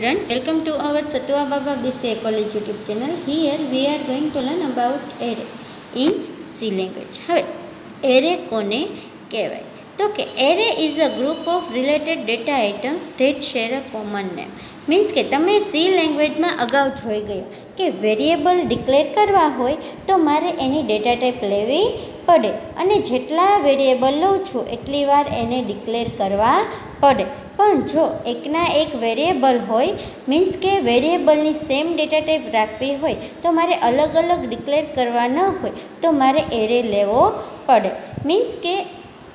Students, welcome to our Satwa Baba BCA College YouTube channel. Here we are going to learn about array in C language. હવે array કોને કહેવાય તો કે array is a group of related data items that share a common name. Means કે તમે C લેંગ્વેજમાં અગાઉ જોઈ ગયા કે વેરિયેબલ ડિક્લેર કરવા હોય તો મારે એની ડેટા ટાઈપ લેવી પડે અને જેટલા વેરિયેબલ લઉં છું એટલી વાર એને ડિક્લેર કરવા પડે પણ જો એકના એક વેરિએબલ હોય, મીન્સ કે વેરિએબલની સેમ ડેટા ટાઈપ રાખવી હોય, તો મારે અલગ અલગ ડિક્લેર કરવા ન હોય, તો મારે એરે લેવો પડે. મીન્સ કે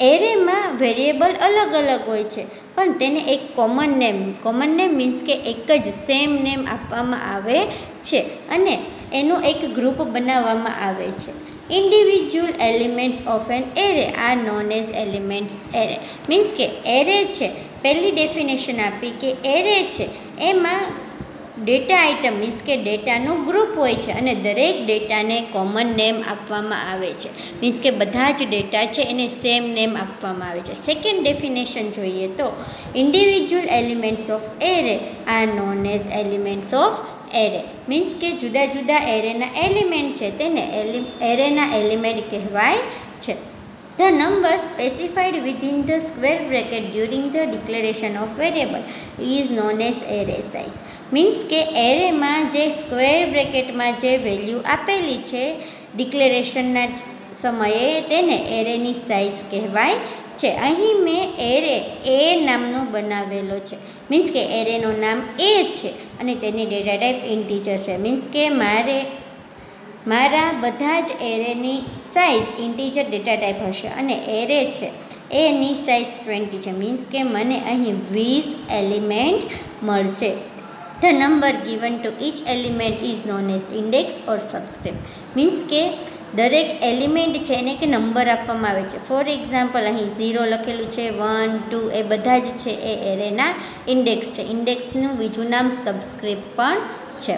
એરેમાં વેરિએબલ અલગ અલગ હોય છે, પણ તેને એક common name common name means કે એક જ સેમ નેમ આપવામાં આવે છે અને એનું એક ગ્રુપ બનાવવામાં આવે છે. Individual elements of an array are known as elements array means કે એરે છે. પહેલી ડેફિનેશન આપી કે એરે છે. એમાં ડેટા આઇટમ મીન્સ કે ડેટાનું ગ્રુપ હોય છે અને દરેક ડેટાને કોમન નેમ આપવામાં આવે છે. મીન્સ કે બધા જ ડેટા છે એને સેમ નેમ આપવામાં આવે છે. સેકન્ડ ડેફિનેશન જોઈએ તો individual elements of array are known as elements of array. Means કે જુદા જુદા એરેના એલિમેન્ટ છે તેને એરેના એલિમેન્ટ કહેવાય છે. The number specified within the square bracket during the declaration of variable is known as array size. Means કે એરેમાં જે સ્ક્વેર બ્રેકેટમાં જે વેલ્યુ આપેલી છે, ડિક્લેરેશનના સમયે તેને એરેની સાઇઝ કહેવાય છે. અહીં મેં એરે, એ નામનો બનાવેલો છે. મીન્સ કે એરેનું નામ એ છે અને તેની ડેટા ટાઈપ ઇન્ટીજર છે. મીન્સ કે મારે, મારા બધા જ એરેની સાઇઝ ઇન્ટીજર ડેટા ટાઈપ હશે અને એરે છે, એની સાઇઝ ટ્વેન્ટી છે. મીન્સ કે મને અહીં વીસ એલિમેન્ટ મળશે. The number given to each element is known as index or subscript means કે દરેક એલિમેન્ટ છે એને કે નંબર આપવામાં આવે છે. ફોર એક્ઝામ્પલ અહીં ઝીરો લખેલું છે વન ટુ એ બધા જ છે, એ એરેના ઇન્ડેક્સ છે. ઇન્ડેક્સનું બીજું નામ સબસ્ક્રિપ્ટ પણ છે.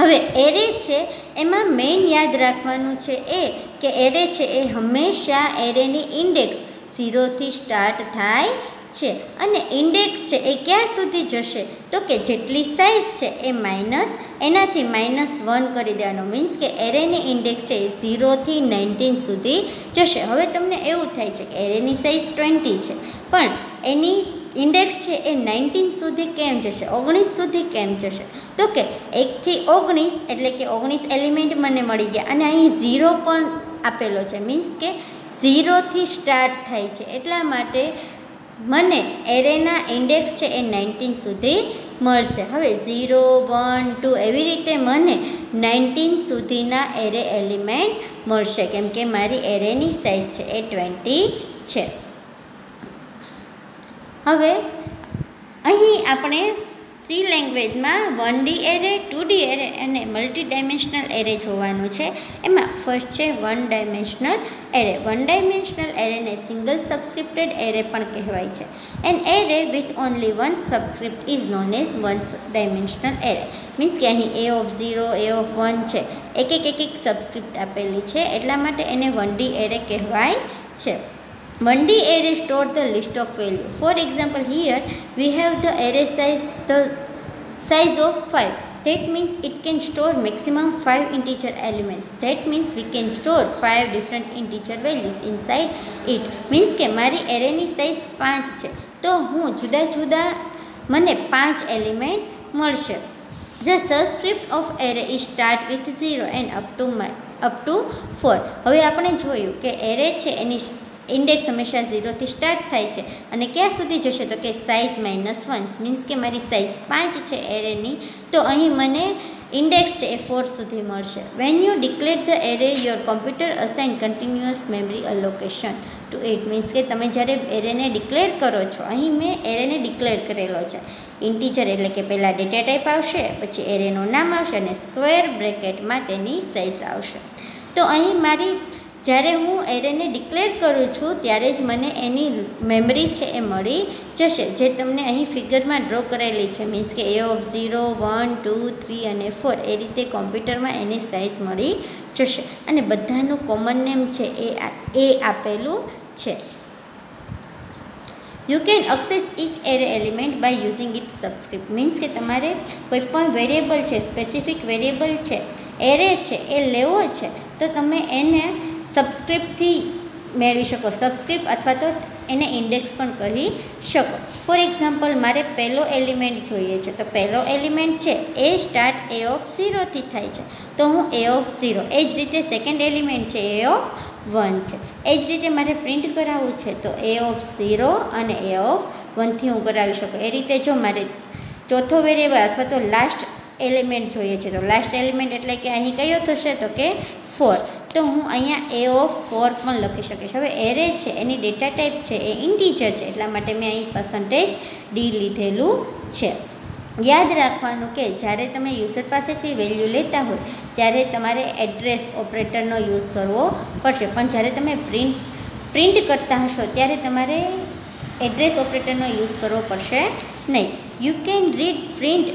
હવે એરે છે, એમાં મેઇન યાદ રાખવાનું છે એ કે એરે છે એ હંમેશા એરેની ઇન્ડેક્સ ઝીરોથી સ્ટાર્ટ થાય છે અને ઇન્ડેક્સ છે એ ક્યાં સુધી જશે? તો કે જેટલી સાઇઝ છે એ માઇનસ એનાથી માઇનસ વન કરી દેવાનો. મીન્સ કે એરેની ઇન્ડેક્સ છે એ ઝીરોથી નાઇન્ટીન સુધી જશે. હવે તમને એવું થાય છે કે એરેની સાઇઝ ટ્વેન્ટી છે. પણ એની ઇન્ડેક્સ છે એ નાઇન્ટીન સુધી કેમ જશે? ઓગણીસ સુધી કેમ જશે? તો કે એકથી ઓગણીસ એટલે કે ઓગણીસ એલિમેન્ટ મને મળી ગયા અને અહીં ઝીરો પણ આપેલો છે. મીન્સ કે ઝીરોથી સ્ટાર્ટ થાય છે. એટલા માટે મને એરેના ઇન્ડેક્સ છે એ નાઇન્ટીન સુધી મળશે. હવે ઝીરો, વન, ટુ એવી રીતે મને નાઇન્ટીન સુધીના એરે એલિમેન્ટ મળશે. કેમ કે મારી એરેની સાઇઝ છે એ ટ્વેન્ટી છે. હવે અહીં આપણે સી લેંગ્વેજમાં one D array, two D array અને મલ્ટી ડાયમેન્શનલ એરે જોવાનું છે. એમાં ફર્સ્ટ છે one dimensional array. One dimensional એરેને single subscripted array પણ કહેવાય છે. An array with only one subscript is known as one dimensional array. Means કે અહીં A of zero, A of one છે. એક એક એક એક સબસ્ક્રિપ્ટ આપેલી છે. એટલા માટે એને વન ડી એરે કહેવાય છે. 1D array store the list of value. For example, here we have the array size the size of 5. That means it can store maximum 5 integer elements. That means we can store 5 different integer values inside it. Means કે મારી એરેની size 5 છે તો હું જુદા જુદા મને 5 element મળશે The subscript of array is start with 0 and up to up to 4. હવે આપણે જોયું કે એરે છે એની ઇન્ડેક્સ હંમેશા ઝીરોથી સ્ટાર્ટ થાય છે. અને ક્યાં સુધી જશે? તો કે સાઇઝ માઇનસ વન્સ મીન્સ કે મારી સાઇઝ પાંચ છે એરેની, તો અહીં મને ઇન્ડેક્સ છે એ ફોર સુધી મળશે. When you declare the array your computer assign continuous memory allocation to it means કે તમે જ્યારે એરેને ડિક્લેર કરો છો, અહીં મેં એરેને ડિક્લેર કરેલો છે. ઇન્ટીજર એટલે કે પહેલાં ડેટા ટાઈપ આવશે, પછી એરેનું નામ આવશે અને સ્ક્વેર બ્રેકેટમાં તેની સાઇઝ આવશે. તો અહીં મારી જ્યારે હું એરેને ડિક્લેર કરું છું, ત્યારે જ મને એની મેમરી છે એ મળી જશે, જે તમને અહીં ફિગરમાં ડ્રો કરેલી છે. મીન્સ કે A of zero one two three અને ફોર એ રીતે કોમ્પ્યુટરમાં એની સાઇઝ મળી જશે. અને બધાનું કોમન નેમ છે એ એ આપેલું છે. You can access each array element by using it subscript means કે તમારે કોઈ પણ વેરિયેબલ છે સ્પેસિફિક વેરિયેબલ છે એરે છે, એ લેવો છે, તો તમે એને સબસ્ક્રિપ્ટથી મેળવી શકો. સબસ્ક્રિપ્ટ અથવા તો એને ઇન્ડેક્સ પણ કહી શકો. ફોર એક્ઝામ્પલ મારે પહેલો એલિમેન્ટ જોઈએ છે. તો પહેલો એલિમેન્ટ છે એ સ્ટાર્ટ એ ઓફ ઝીરોથી થાય છે. તો હું એ ઓફ ઝીરો એ જ રીતે સેકન્ડ એલિમેન્ટ છે એ ઓફ વન છે. એ જ રીતે મારે પ્રિન્ટ કરાવવું છે. તો એ ઓફ ઝીરો અને એ ઓફ વનથી હું કરાવી શકું. એ રીતે જો મારે ચોથો વેરિયેબલ અથવા તો લાસ્ટ એલિમેન્ટ જોઈએ છે. તો લાસ્ટ એલિમેન્ટ એટલે કે અહીં કયો થશે? તો કે ફોર તો હું અહીંયા એ ઓફ ફોર પણ લખી શકીશ. હવે એરે છે, એની ડેટા ટાઈપ છે, એ ઇન્ટીજર છે, એટલા માટે મેં અહીં પર્સન્ટેજ ડી લીધેલું છે. યાદ રાખવાનું કે જ્યારે તમે યુઝર પાસેથી વેલ્યુ લેતા હોય, ત્યારે તમારે એડ્રેસ ઓપરેટરનો યુઝ કરવો પડશે. પણ જ્યારે તમે પ્રિન્ટ પ્રિન્ટ કરતા હશો, ત્યારે તમારે એડ્રેસ ઓપરેટરનો યુઝ કરવો પડશે નહીં. You can read print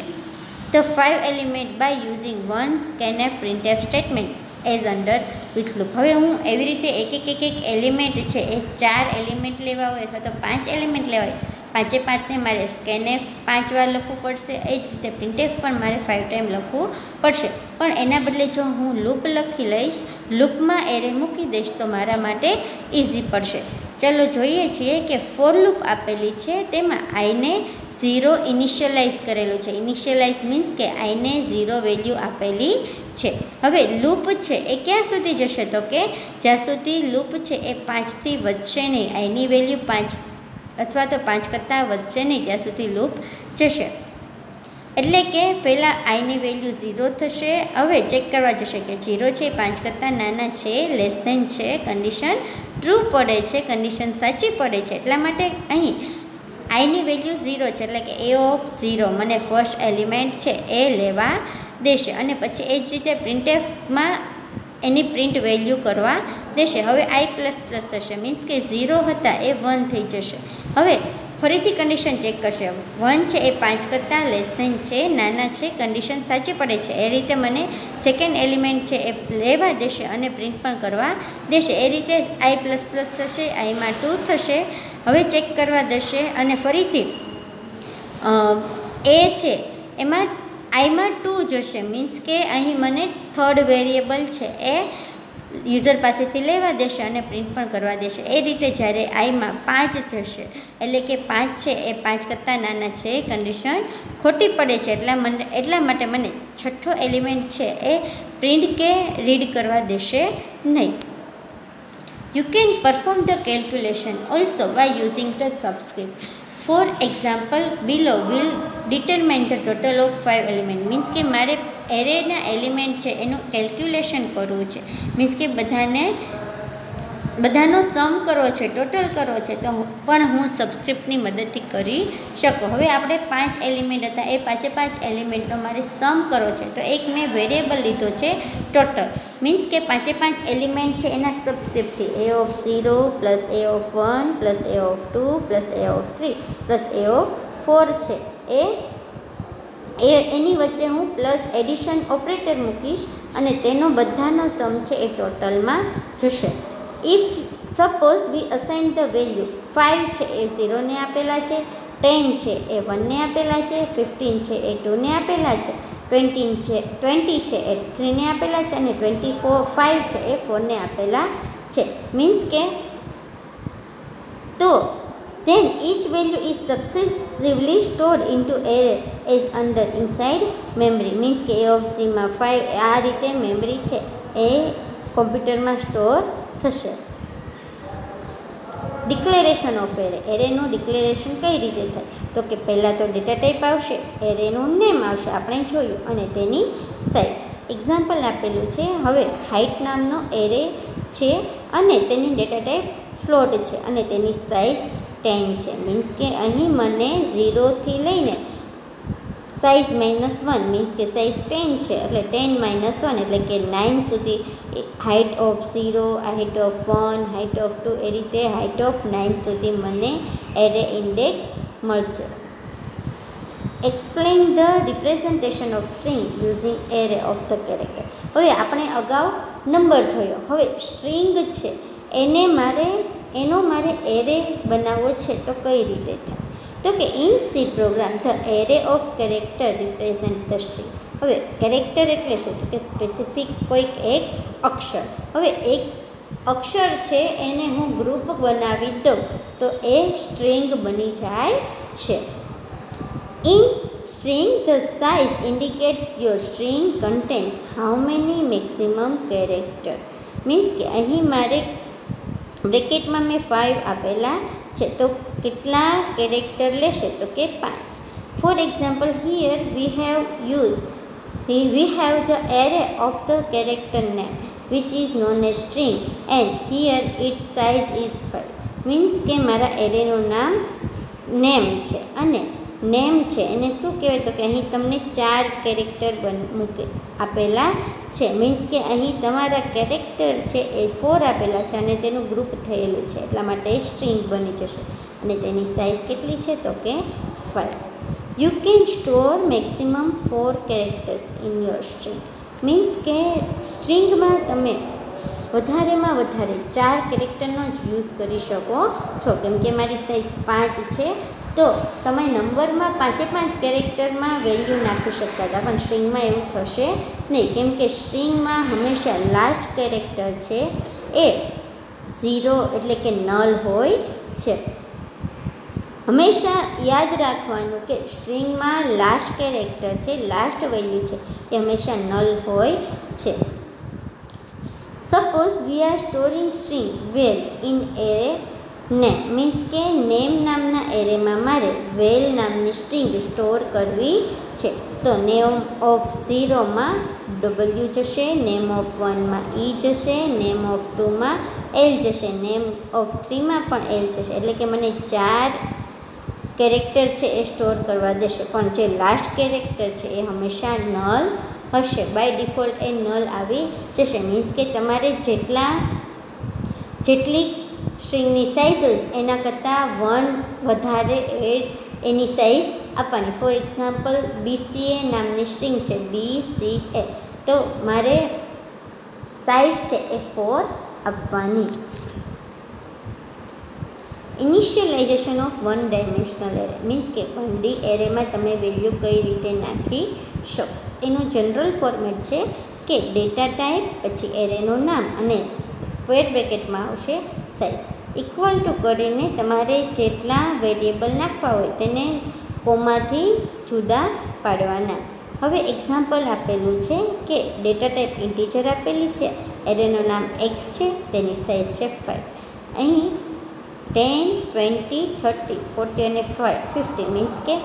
the five element by using one scanf printf statement as under with loop હવે હું એવી રીતે એક એક એક એક એલિમેન્ટ છે, એ ચાર એલિમેન્ટ લેવા હોય અથવા તો પાંચ એલિમેન્ટ લેવા હોય, પાંચે પાંચને મારે સ્કેનએફ પાંચ વાર લખવું પડશે. એ જ રીતે પ્રિન્ટેફ પણ મારે ફાઇવ ટાઈમ લખવું પડશે. પણ એના બદલે જો હું લૂપ લખી લઈશ લૂપમાં એરે મૂકી દઈશ, તો મારા માટે ઇઝી પડશે. ચલો જોઈએ છીએ કે ફોર લૂપ આપેલી છે, તેમાં આઈને ઝીરો ઇનિશિયલાઇઝ કરેલું છે. ઇનિશિયલાઇઝ મીન્સ કે આઈને ઝીરો વેલ્યુ આપેલી છે. હવે લૂપ છે એ ક્યાં સુધી જશે? તો કે જ્યાં સુધી લૂપ છે એ પાંચથી વધશે નહીં, આઈની વેલ્યુ પાંચ અથવા તો પાંચ કરતાં વધશે નહીં, ત્યાં સુધી લૂપ જશે. એટલે કે પહેલાં આઈની વેલ્યુ ઝીરો થશે, હવે ચેક કરવા જશે કે ઝીરો છે પાંચ કરતાં નાના છે લેસ ધેન છે કન્ડિશન ટ્રુ પડે છે કન્ડિશન સાચી પડે છે. એટલા માટે અહીં આઈની વેલ્યુ ઝીરો છે, એટલે કે એ ઓફ ઝીરો મને ફર્સ્ટ એલિમેન્ટ છે, એ લેવા દેશે. અને પછી એ જ રીતે પ્રિન્ટેફમાં એની પ્રિન્ટ વેલ્યુ કરવા દેશે. હવે આઈ પ્લસ પ્લસ થશે. મીન્સ કે ઝીરો હતા, એ વન થઈ જશે. હવે ફરીથી કન્ડિશન ચેક કરશે. વન છે એ પાંચ કરતાં લેસ ધેન છે, નાના છે કન્ડિશન સાચી પડે છે. એ રીતે મને સેકન્ડ એલિમેન્ટ છે એ લેવા દેશે અને પ્રિન્ટ પણ કરવા દેશે. એ રીતે આઈ પ્લસ પ્લસ થશે આઈમાં ટુ થશે. હવે ચેક કરવા દેશે અને ફરીથી એ છે, એમાં આઈમાં ટુ જશે. મીન્સ કે અહીં મને થર્ડ વેરિયેબલ છે એ યુઝર પાસેથી લેવા દેશે અને પ્રિન્ટ પણ કરવા દેશે. એ રીતે જ્યારે આઈમાં પાંચ જશે, એટલે કે પાંચ છે એ પાંચ કરતાં નાના છે કન્ડિશન ખોટી પડે છે, એટલા મને, એટલા માટે મને છઠ્ઠો એલિમેન્ટ છે એ પ્રિન્ટ કે રીડ કરવા દેશે નહીં. You can perform the calculation also by using the subscript for example below will determine the total of five element means કે મારે એરેના એલિમેન્ટ છે, એનું કેલ્ક્યુલેશન કરવું છે. મીન્સ કે બધાને, બધાનો સમ કરવો છે ટોટલ કરવો છે, તો પણ હું સબસ્ક્રિપ્ટની મદદથી કરી શકું. હવે આપણે પાંચ એલિમેન્ટ હતા, એ પાંચે પાંચ એલિમેન્ટનો મારે સમ કરવો છે, તો એક મેં વેરિયેબલ લીધો છે ટોટલ મીન્સ કે પાંચે પાંચ એલિમેન્ટ છે, એના સબસ્ક્રિપ્ટથી A of zero plus A of one plus A of two plus A of three plus A of four છે. એ એ એની વચ્ચે હું પ્લસ એડિશન ઓપરેટર મૂકીશ અને તેનો બધાનો સમ છે એ ટોટલમાં જશે. If suppose we assign the value five છે એ ઝીરોને આપેલા છે ટેન છે એ વનને આપેલા છે ફિફ્ટીન છે એ ટુને આપેલા છે ટ્વેન્ટીન છે ટ્વેન્ટી છે એ થ્રીને આપેલા છે અને ટ્વેન્ટી ફોર ફાઇવ છે એ ફોરને આપેલા છે. મીન્સ કે તો then each value is successively stored into array as under inside memory. Means કે એ ઓફ સીમાં ફાઇવ આ રીતે મેમરી છે, એ કોમ્પ્યુટરમાં સ્ટોર થશે. ડિક્લેરેશન ઓફ એરે એરેનું ડિક્લેરેશન કઈ રીતે થાય? તો કે પહેલાં તો ડેટા ટાઈપ આવશે એરેનું નેમ આવશે, આપણે જોયું, અને તેની સાઇઝ એક્ઝામ્પલ આપેલું છે, હવે હાઇટ નામનો એરે છે, અને તેની ડેટા ટાઈપ ફ્લોટ છે, અને તેની સાઇઝ ટેન છે. મીન્સ કે અહીં મને ઝીરોથી લઈને સાઇઝ માઇનસ વન મીન્સ કે સાઇઝ ટેન છે. એટલે ટેન માઇનસ વન એટલે કે નાઇન સુધી height of zero height of one height of two એ રીતે હાઇટ ઓફ નાઇન સુધી મને એરે ઇન્ડેક્સ મળશે. Explain the representation of string using array of the character હવે આપણે અગાઉ નંબર જોયો. હવે સ્ટ્રિંગ છે. એને મારે એનો મારે એરે બનાવવો છે તો કઈ રીતે થાય? તો કે in C program, the array of character represent the string હવે કેરેક્ટર એટલે શું? તો કે સ્પેસિફિક કોઈક એક અક્ષર. હવે એક અક્ષર છે એને હું ગ્રુપ બનાવી દઉં તો એ સ્ટ્રિંગ બની જાય છે. In string the size indicates your string contents how many maximum character. Means કે અહીં મારે બ્રેકેટમાં મેં ફાઇવ આપેલા છે. તો કેટલા કેરેક્ટર લેશે? તો કે પાંચ. For example here we have use we have the array of the character name which is known a string and here it size is five means કે મારા એરેનું નામ નેમ છે. અને નેમ છે. એને શું કહેવાય? તો કે અહીં તમને ચાર કેરેક્ટર બન, મૂકે, આપેલા છે. મીન્સ કે અહીં તમારા કેરેક્ટર છે એ ફોર આપેલા છે અને તેનું ગ્રુપ થયેલું છે. એટલા માટે સ્ટ્રિંગ બની જશે. અને તેની સાઇઝ કેટલી છે? તો કે five you can store maximum four characters in your string means કે સ્ટ્રિંગમાં તમે વધારેમાં વધારે ચાર કેરેક્ટરનો જ યુઝ કરી શકો છો. કેમ કે મારી સાઇઝ પાંચ છે તો તમે નંબરમાં પાંચે પાંચ કેરેક્ટરમાં વેલ્યુ નાખી શકતા હતા, પણ સ્ટ્રિંગમાં એવું થશે નહીં. કેમ કે સ્ટ્રિંગમાં હંમેશા લાસ્ટ કેરેક્ટર છે એ ઝીરો એટલે કે નલ હોય છે. હંમેશા યાદ રાખવાનું કે સ્ટ્રિંગમાં લાસ્ટ કેરેક્ટર છે લાસ્ટ વેલ્યુ છે, એ હંમેશા નલ હોય છે. Suppose we are storing string well in array name means કે નેમ નામના એરેમાં મારે વેલ નામની સ્ટ્રિંગ સ્ટોર કરવી છે. તો નેમ ઓફ ઝીરોમાં ડબલ્યુ જશે નેમ ઓફ વનમાં ઈ જશે નેમ ઓફ ટુમાં એલ જશે નેમ ઓફ થ્રીમાં પણ એલ જશે. એટલે કે મને ચાર કેરેક્ટર છે એ સ્ટોર કરવા દેશે. પણ જે લાસ્ટ કેરેક્ટર છે એ હંમેશા નલ હશે. બાય ડિફોલ્ટ એ નલ આવી જશે. મીન્સ કે તમારે જેટલા, જેટલી સ્ટ્રિંગની સાઇઝ એના કરતાં વન વધારે એડ એની સાઇઝ આપવાની. ફોર એક્ઝામ્પલ બીસીએ નામની સ્ટ્રિંગ છે. બી સી એ તો મારે સાઇઝ છે એ ફોર આપવાની. Initialization of one dimensional array means કે વન ડી એરેમાં તમે વેલ્યુ કઈ રીતે નાખી શકો. એનું જનરલ ફોર્મેટ છે કે ડેટા ટાઈપ પછી એરેનું નામ અને સ્ક્વેર બ્રેકેટમાં આવશે સાઇઝ ઇક્વલ ટુ કરીને તમારે જેટલા વેરિયેબલ નાખવા હોય તેને કોમાથી જુદા પાડવાના. હવે એક્ઝામ્પલ આપેલું છે કે ડેટા ટાઈપ ઇન્ટીજર આપેલી છે એરેનું નામ એક્સ છે, તેની સાઇઝ છે ફાઇવ અહીં ટેન ટ્વેન્ટી થર્ટી ફોર્ટી અને ફાઇવ ફિફ્ટી મીન્સ કે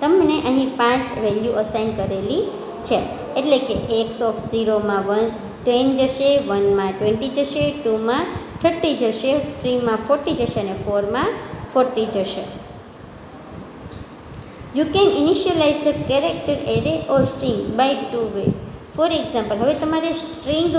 તમને અહીં પાંચ વેલ્યુ અસાઇન કરેલી છે. એટલે કે એક્સ ઓફ ઝીરોમાં વન ટેન જશે વનમાં ટ્વેન્ટી જશે ટુમાં થર્ટી જશે, થ્રીમાં ફોર્ટી જશે અને ફોરમાં ફોર્ટી જશે. You can initialize the character array or string by two ways for example હવે તમારે સ્ટ્રિંગ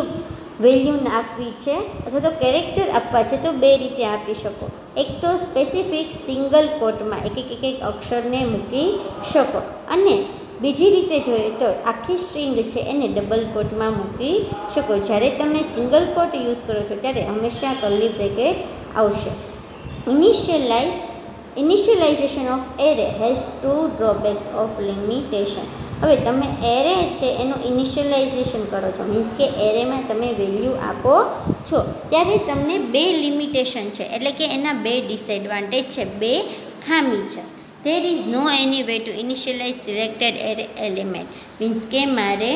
વેલ્યુ આપવી છે અથવા તો કેરેક્ટર આપવા છે તો બે રીતે આપી શકો. એક તો સ્પેસિફિક સિંગલ કોટમાં એક એક એક અક્ષરને મૂકી શકો. અને બીજી રીતે જોઈએ તો આખી સ્ટ્રિંગ છે એને ડબલ કોટમાં મૂકી શકો. જ્યારે તમે સિંગલ કોટ યુઝ કરો છો, ત્યારે હંમેશા કરલી બ્રેકેટ આવશે. Initialize initialization of array has two drawbacks of limitation હવે તમે એરે છે, એનું ઇનિશિયલાઇઝેશન કરો છો. મીન્સ કે એરેમાં તમે વેલ્યુ આપો છો. ત્યારે તમને બે લિમિટેશન છે. એટલે કે એના બે ડિસએડવાન્ટેજ છે, બે ખામી છે. There is no any way to initialize selected array element means કે મારે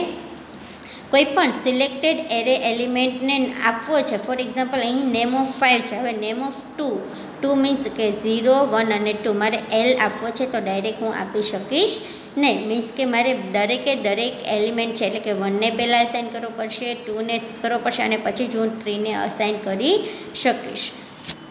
કોઈ પણ સિલેક્ટેડ એરે એલિમેન્ટને આપવો છે. ફોર એક્ઝામ્પલ અહીં નેમ ઓફ ફાઇવ છે. હવે name of two two means કે ઝીરો વન અને ટુ મારે એલ આપવો છે તો ડાયરેક્ટ હું આપી શકીશ નહીં. મીન્સ કે મારે દરેકે દરેક એલિમેન્ટ છે. એટલે કે વનને પહેલાં અસાઇન કરવો પડશે ટુને કરવો પડશે અને પછી જ હું થ્રીને અસાઇન કરી શકીશ.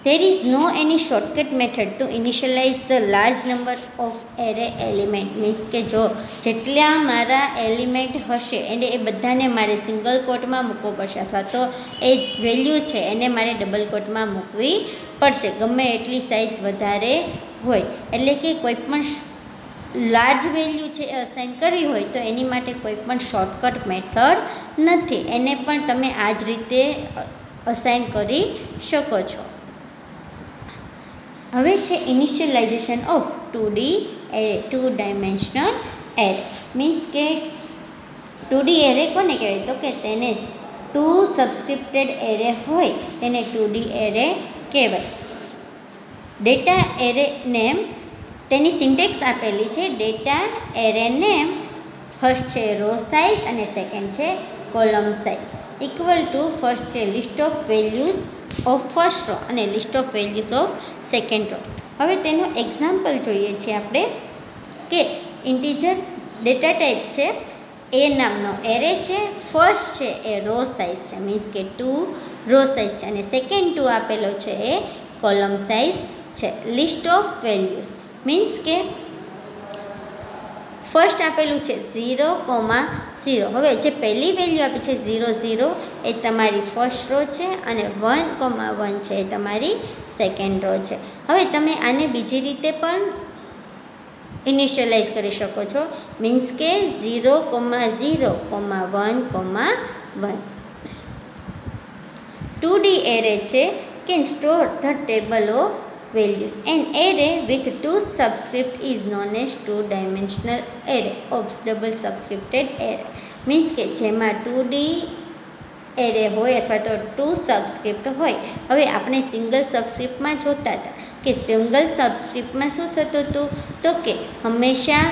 There is no any shortcut method to initialize the large number of array element. Means કે જો જેટલા મારા એલિમેન્ટ હશે, એને એ બધાને મારે સિંગલ કોટમાં મૂકવો પડશે અથવા તો એ વેલ્યુ છે, એને મારે ડબલ કોટમાં મૂકવી પડશે, ગમે એટલી સાઇઝ વધારે હોય. એટલે કે કોઈ પણ લાર્જ વેલ્યુ છે એ અસાઇન કરવી હોય, તો એની માટે કોઈ પણ શોર્ટકટ મેથડ નથી. એને પણ તમે આ જ રીતે અસાઇન કરી શકો છો. હવે છે initialization of two D two dimensional array means કે ટુ ડી એરે કોને કહેવાય? તો કે તેને ટુ સબસ્ક્રિપ્ટેડ એરે હોય, તેને ટુ ડી એરે કહેવાય. ડેટા એરે નેમ તેની સિન્ટેક્સ આપેલી છે. ડેટા એરે નેમ ફર્સ્ટ છે રો સાઇઝ અને સેકન્ડ છે column size equal to first છે list of values of first row અને list of values of second row હવે તેનું એક્ઝામ્પલ જોઈએ છીએ આપણે કે ઇન્ટીજર ડેટા ટાઈપ છે એ નામનો એરે છે ફર્સ્ટ છે એ રો સાઇઝ છે મીન્સ કે ટુ રો સાઇઝ છે અને સેકન્ડ ટુ આપેલો છે એ કોલમ સાઇઝ છે. લિસ્ટ ઓફ વેલ્યુઝ મીન્સ કે ફર્સ્ટ આપેલું છે ઝીરો કોમા ઝીરો હવે જે પહેલી વેલ્યુ આપી છે ઝીરો ઝીરો એ તમારી ફર્સ્ટ રો છે અને વન કોમા વન છે એ તમારી સેકન્ડ રો છે. હવે તમે આને બીજી રીતે પણ ઇનિશિયલાઇઝ કરી શકો છો. મીન્સ કે zero comma zero comma one comma one two D array છે can store the table of values. An array with two subscript is known as two dimensional array of double subscripted array. Means કે જેમાં two D array હોય અથવા તો two subscript હોય હવે આપણે single સબસ્ક્રિપ્ટમાં જોતા હતા કે સિંગલ સબસ્ક્રિપ્ટમાં શું થતું હતું તો કે હંમેશા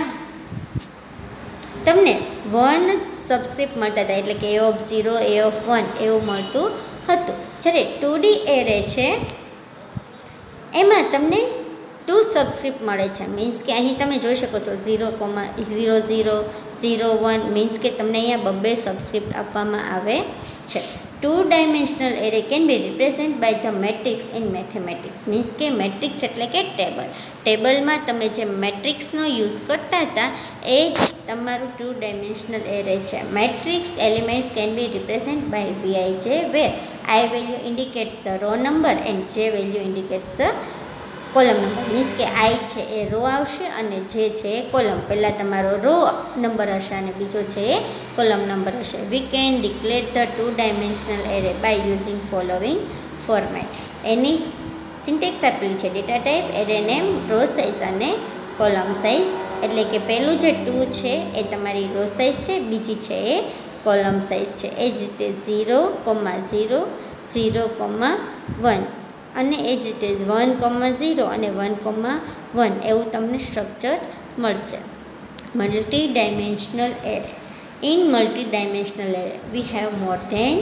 તમને વન સબસ્ક્રિપ્ટ મળતા હતા એટલે કે A of zero A of one એવું મળતું હતું જ્યારે ટુ ડી એરે છે એમાં તમને ટુ સબસ્ક્રિપ્ટ મળે છે. મીન્સ કે અહીં તમે જોઈ શકો છો zero comma zero zero zero one means કે તમને અહીંયા બબ્બે સબસ્ક્રિપ્ટ આપવામાં આવે છે. Two dimensional array can be represent by the matrix in mathematics means કે મેટ્રિક્સ એટલે કે ટેબલ ટેબલમાં તમે જે મેટ્રિક્સનો યુઝ કરતા હતા, એ જ તમારું ટુ ડાયમેન્શનલ એરે છે. Matrix elements can be represent by VI J where I value indicates the row number and J value indicates the column number means કે આઈ છે એ રો આવશે અને જે છે એ કોલમ. પહેલાં તમારો રો નંબર હશે અને બીજો છે એ કોલમ નંબર હશે. We can declare the two dimensional array by using following format any syntax આપેલી છે. Data type array name row size અને કોલમ સાઇઝ એટલે કે પહેલું જે ટુ છે એ તમારી રો સાઇઝ છે, બીજી છે એ કોલમ સાઇઝ છે. એ જ રીતે zero comma zero zero comma one અને એ જ રીતે વન કોમા ઝીરો અને વન કોમા વન એવું તમને સ્ટ્રક્ચર મળશે. Multi dimensional array. In multi dimensional array, we have more than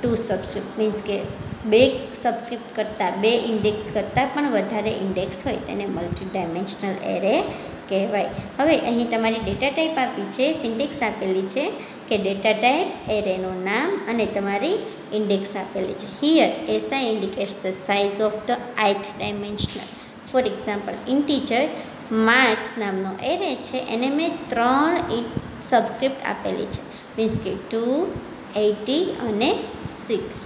two subscript. Means કે બે સબસ્ક્રિપ્ટ કરતાં, બે ઇન્ડેક્સ કરતાં પણ વધારે ઇન્ડેક્સ હોય તેને મલ્ટી ડાયમેન્શનલ એરે કહેવાય. હવે અહીં તમારી ડેટા ટાઈપ આપી છે સિન્ટેક્સ આપેલી છે કે ડેટા ટાઈપ, એરેનું નામ અને તમારી ઇન્ડેક્સ આપેલી છે here SI indicates the size of the ith dimensional for example integer marks નામનો એરે છે એને મેં ત્રણ સબસ્ક્રિપ્ટ આપેલી છે મીન્સ કે ટુ એટી અને six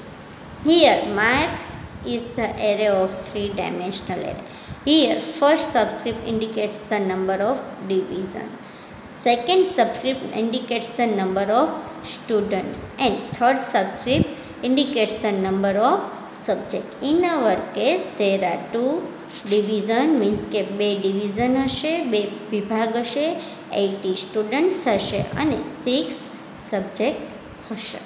here marks is the array of three dimensional array here first subscript indicates the number of division second subscript indicates the number of students and third subscript indicates the number of subject in our case there are two division means કે બે division હશે બે વિભાગ હશે at students હશે અને six subject હશે